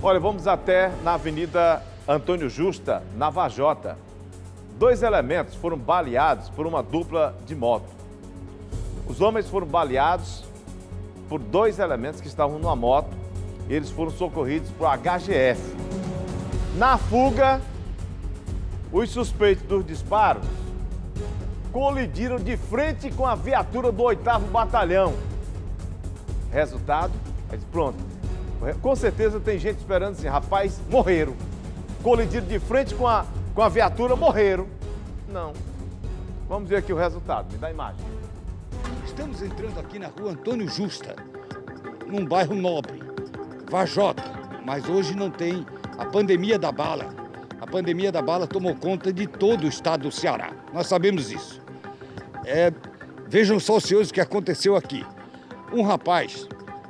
Olha, vamos até na Avenida Antônio Justa, na Vajota. Dois elementos foram baleados por uma dupla de moto. Os homens foram baleados por dois elementos que estavam numa moto. Eles foram socorridos por HGF. Na fuga, os suspeitos dos disparos colidiram de frente com a viatura do 8 Batalhão. Resultado, pronto. Com certeza tem gente esperando assim, rapaz, morreram. Colidiram de frente com a, com a viatura, morreram. Não. Vamos ver aqui o resultado, me dá a imagem. Estamos entrando aqui na rua Antônio Justa, num bairro nobre, Vajota, mas hoje não tem a pandemia da bala. A pandemia da bala tomou conta de todo o estado do Ceará. Nós sabemos isso. É, vejam só, senhores, o que aconteceu aqui. Um rapaz,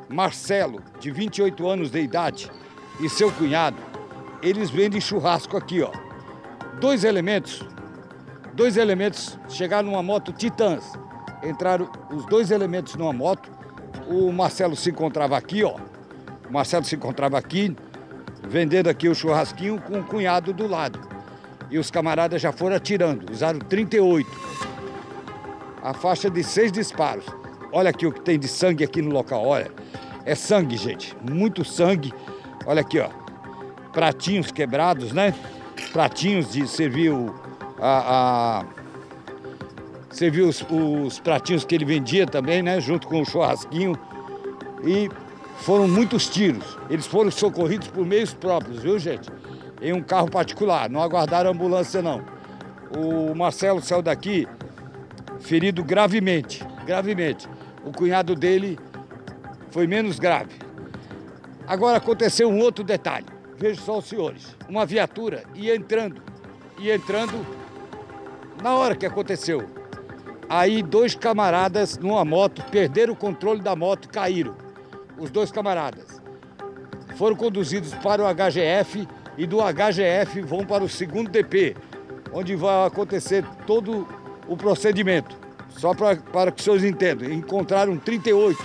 Marcelo, de 28 anos de idade, e seu cunhado, eles vendem churrasco aqui, ó. Dois elementos, dois elementos chegaram numa moto Titãs. Entraram os dois elementos numa moto. O Marcelo se encontrava aqui, ó. O Marcelo se encontrava aqui, vendendo aqui o churrasquinho com o cunhado do lado. E os camaradas já foram atirando, usaram 38. A faixa de seis disparos. Olha aqui o que tem de sangue aqui no local, olha. É sangue, gente, muito sangue. Olha aqui, ó. Pratinhos quebrados, né? Pratinhos de servir o, a, a servir os, os pratinhos que ele vendia também, né? Junto com o churrasquinho. E foram muitos tiros. Eles foram socorridos por meios próprios, viu, gente? Em um carro particular, não aguardaram ambulância, não. O Marcelo saiu daqui ferido gravemente, gravemente. O cunhado dele foi menos grave. Agora aconteceu um outro detalhe. Vejam só os senhores. Uma viatura ia entrando, ia entrando na hora que aconteceu. Aí dois camaradas numa moto perderam o controle da moto e caíram. Os dois camaradas. Foram conduzidos para o HGF e do HGF vão para o segundo DP, onde vai acontecer todo o procedimento. Só pra, para que os senhores entendam. Encontraram 38,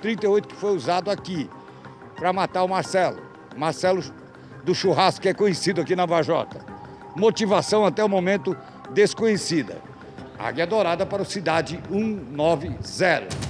38 que foi usado aqui para matar o Marcelo. Marcelo do churrasco que é conhecido aqui na Vajota. Motivação até o momento desconhecida. Águia Dourada para o Cidade 190.